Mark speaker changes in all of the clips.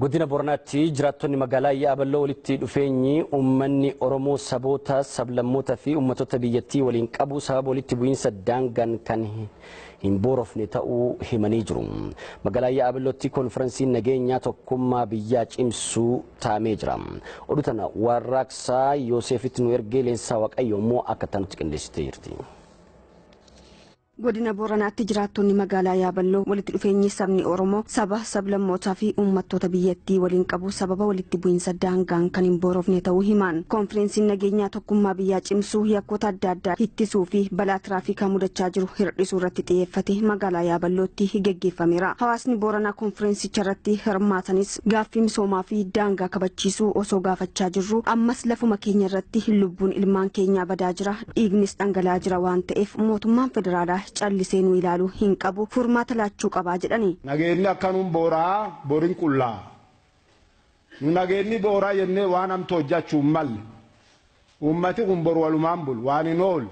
Speaker 1: Godina Booranaatti jiraattonni magaalaa Yaaballoo walitti dhufeenyi uummanni Oromoo saboota, sablammootaa fi uummattoota biyyattii waliin qabu sababa walitti bu'iinsa daangaan kan hin boorofne ta'uu himanii jiru. Magaalaa Yaaballootti konferensiin nageenyaa tokkummaa biyyaa cimsuu taa'amee jira. Oduu tana warraaqsaa Yoosefitti nu ergee leensaa Waaqayyo immoo akka tanutti qindeessitee jirti.
Speaker 2: Godina Booranaatti jiraattonni magaalaa Yaaballoo walitti dhufeenyi sabni Oromoo saba sablammootaa fi uummattoota biyyattii waliin qabu sababa walitti bu'iinsa daangaan kan hin boorofne ta'uu himan. Konferensiin nageenyaa tokkummaa biyyaa cimsuu yakkoota adda addaa ittisuu fi balaa tiraafikaa mudachaa jiru hir'isuu irratti xiyyeeffate magaalaa Yaaballootti geggeeffameera. Hawaasni Booranaa konferensicha irratti hirmaatanis gaaffii misoomaa fi daangaa kabachiisuu osoo gaafachaa jirru ammas lafuma keenya irratti lubbuun ilmaan keenyaa badaa jira dhiignis dhangala'aa jira waan ta'eef mootummaan federaalaa callisee nu ilaaluu hin qabu furmaata laachuu qabaa jedhani.
Speaker 3: Nageenyi akkanuun booraa boriin qullaa. Nageenyi booraa jennee waan hamtu hojjechuu hin malle. Uummati kun boru walumaan bulu waan hin oolu.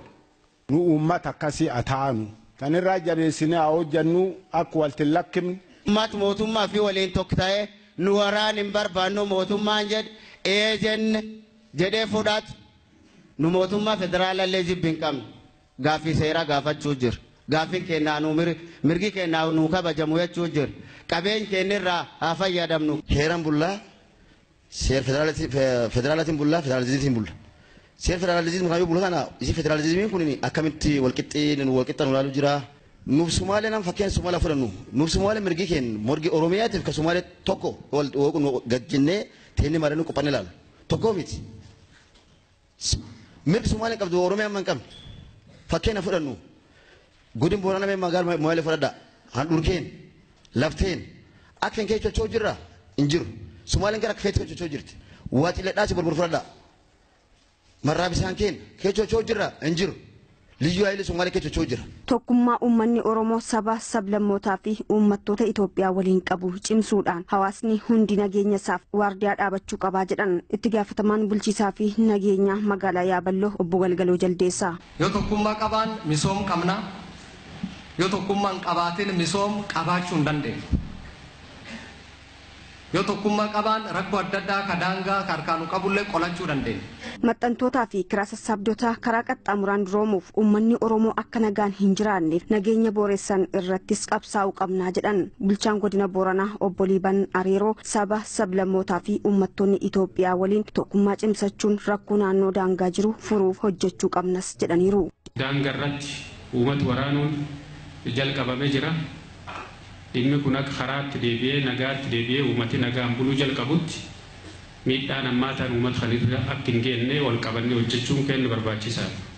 Speaker 3: Nu uummata akkasii ataanu. Kan irraa jabeessinee haa hojjennu akka walti lakkifne.
Speaker 4: Uummata mootummaa fi waliin tokko ta'ee nu waraan hin barbaannu mootummaan jedhe ee jenne jedhee fudhatu. Nu mootummaa federaalallee jibbi hin qabne. Gaaffii seeraa gaafachuu jira. Gaaffiin keenyaa nu mirgi keenyaa nu kabajamu jechuu jira. Qabeenya keenya irraa haa fayyadamnu.
Speaker 5: Heeran bullaa seer federaalaatiin bullaa federaalizimiitiin bulla. Seer federaalizimii kan yoo bulu kana isi federalizimiin kun akkamitti walqixxii nu walqixxa nu ilaalu jira. Nuuf Sumaalee nam fakkeenya Sumaalee fudhannu. Nuuf Sumaalee mirgi keenya morgi Oromiyaatiif ka Sumaalee tokko gajjennee teenni maree nu qophanne ilaalu. Tokkoo miti. Mirgi Sumaalee qabdu Oromiyaan man qabne. fakkeenya fudhannu godin boorana mee magaalaa mooyaalee fudhadha. Handhurkeen lafteen. Akka hin kee cochoo jirra? Hin jiru. Sumaaleen gara akka feetti cochoo jirti. Waaxileedhaasi borbor fudhadha. Marraa bisaan keen kee cochoo jirra? Hin jiru. Liyyuu hayilee sumaalee kee cochoo jira.
Speaker 2: Tokkummaa uummanni Oromoo saba sablammootaa fi uummattoota Itoophiyaa waliin qabu cimsuudhaan hawaasni hundi nageenya isaaf waardiyaa dhaabachuu qabaa jedhan. Itti gaafatamaan bulchiisaa fi nageenya magaalaa Yaaballoo obbo Galgaloo Jaldeessaa.
Speaker 6: Yoo tokkummaa qabaan misoom qabna. Yoo tokkummaa hin qabaatin misoom qabaachuu hin dandeenyu. Yoo tokkummaa qabaan rakkoo adda addaa ka daangaa ka harkaanu qabullee qolachuu dandeenya.
Speaker 2: Maxxantootaa fi kiraa sassaabdotaa karaa qaxxaamuraan duroomuuf uummanni Oromoo akka nagaan hin jiraanneef nageenya booressan irrattis qabsaa'uu qabnaa jedhan bulchaan godina Booranaa obbo Liiban Areeroo saba sablammootaa fi uummattoonni Itoophiyaa waliin tokkummaa cimsachuun rakkoo naannoo daangaa jiru furuuf hojjechuu qabnas jedhaniiru.
Speaker 7: Daangaa irratti uummata waraanuun jalqabamee jira. Dhimmi kun akka karaatti deebi'ee nagaatti deebi'ee uummati nagaan buluu jalqabutti miidhaan hammaataan uummata kanirra akka hin geenne wal qabannee hojjechuun keenya barbaachisaadha.